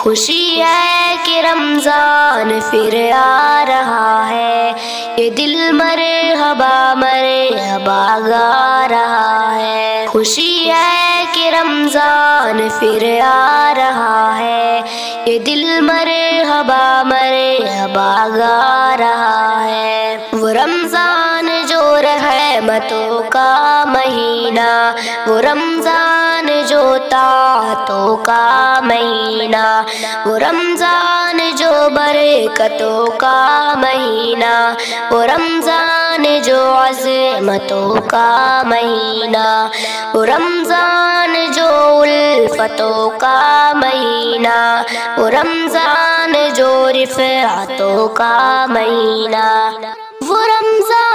खुशी है कि रमज़ान फिर आ रहा है। ये दिल मरे हबा मरे हबा गा रहा है। खुशी है कि रमज़ान फिर आ रहा है। ये दिल मरे हबा मरे हबा गा रहा है। वो रमज़ान जो रहमतों का महीना, वो रमज़ान जो तातों का महीना? वो रमज़ान जो बरकतों का महीना। वो रमज़ान जो अजमतों का महीना। वो रमज़ान जो उल्फतों का महीना। वो रमज़ान जो रिफ़ातों का महीना। वो रमज़ान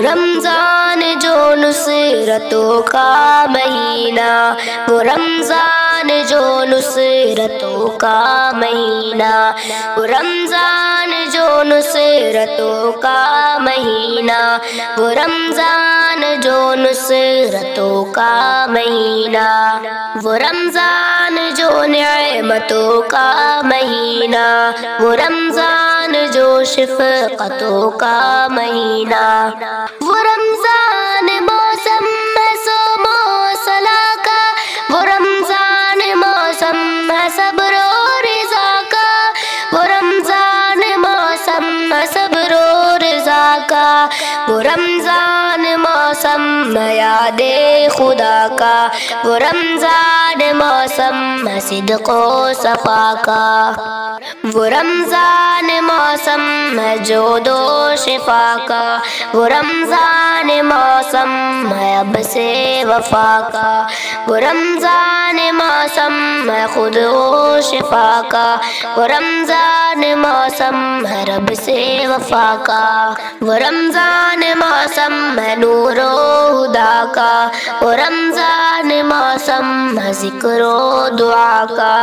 रमज़ान जो नुसरतों का महीना, वो रमज़ान जो नुसरतों का महीना, वो रमज़ान जो नुसरतों का महीना, वो रमज़ान जो नुसरतों का महीना, वो रमज़ान जो नियमतों का महीना, वो रमज़ान जो शिफ़क़तों का महीना। वो रमज़ान मौसम है सो मौसला का। वो रमज़ान मौसम है, सबरो रिज़ा का। वो रमज़ान मौसम है, सबरो रिज़ा का। वो रमज़ान मौसम याद खुदा का। वो रमज़ान मौसम सिद्को सफ़ा का। वो रमज़ान मौसम है जो दो शिफा का। वो रमज़ान मौसम है अब से वफा का। वो रमज़ान मौसम है खुद वो शिफा का वो रमज़ान मौसम है रब से वफा का वो रमज़ान मौसम है नूरो हुदा का वो रमज़ान मौसम है जिक्रो दुआ का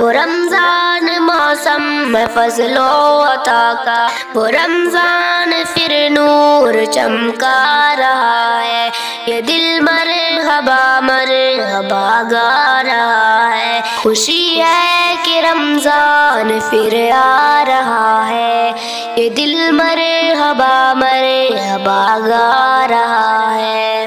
वो रमज़ान मौसम है फजलो अता का वो रमज़ान फिर नूर चमका रहा है ये दिल मरे हबा मरे हबा रहा है। खुशी है कि रमज़ान फिर आ रहा है। ये दिल मरे हबा मरे हबा गा रहा है।